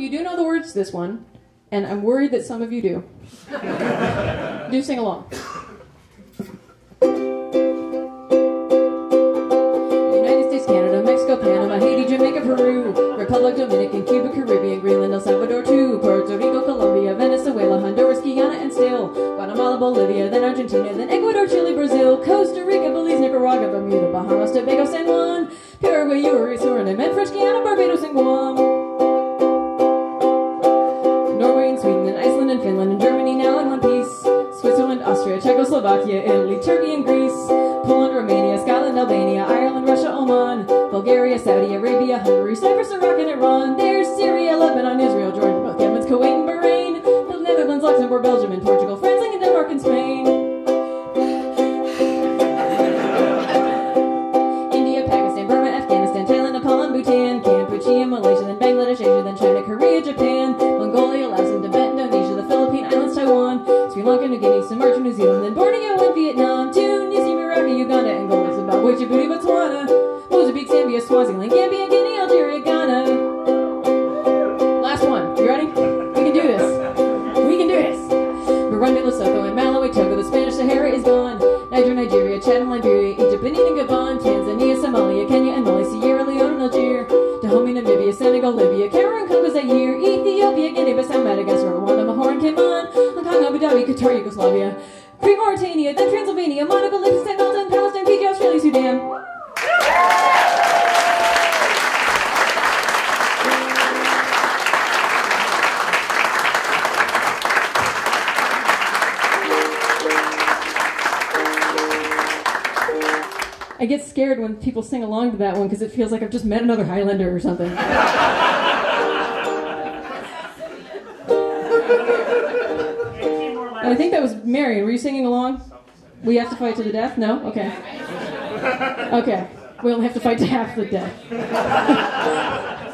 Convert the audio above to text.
you do know the words to this one, and I'm worried that some of you do. do sing along. United States, Canada, Mexico, Panama, Haiti, Jamaica, Peru, Republic, Dominican, Cuba, Caribbean, Greenland, El Salvador, too, Puerto Rico, Colombia, Venezuela, Honduras, Guyana, and still Guatemala, Bolivia, then Argentina, then Ecuador, Chile, Brazil, Costa Rica, Belize, Nicaragua, Bermuda, Bahamas, Tobago, San Juan, Paraguay, Uruguay, Suriname, and Czechoslovakia, Italy, Turkey and Greece. Poland, Romania, Scotland, Albania, Ireland, Russia, Oman. Bulgaria, Saudi Arabia, Hungary, Cyprus, Iraq, and Iran. There's Syria, Lebanon, Israel, Jordan, both Yemens, Kuwait, and Bahrain. The Netherlands, Luxembourg, Belgium, and Portugal, France, and Denmark, and Spain. Lanka, New Guinea, Sumatra, New Zealand, then Borneo and Vietnam, Tunisia, Morocco, Uganda, Angola, Zimbabwe, Djibouti, Botswana, Mozambique, Zambia, Swaziland, Gambia, Guinea, Algeria, Ghana. Last one. You ready? We can do this. We can do this. Burundi, Lesotho, and Malawi, Togo, the Spanish Sahara is gone. Niger, Nigeria, Chad, and Liberia, Egypt, Benin, and Gabon, Tanzania, Somalia, Kenya, and Mali, Sierra Leone, and Algeria, Dahomey, Namibia, Senegal, Libya, Cameroon, Congo, Zaire, Ethiopia, Qatar, Yugoslavia, Crete, Mauritania, then Transylvania, Monaco, Liechtenstein, Malta, Palestine, Fiji, Australia, Sudan. I get scared when people sing along to that one because it feels like I've just met another Highlander or something. I think that was Marian. Were you singing along? We have to fight to the death? No? Okay. Okay. We only have to fight to half the death.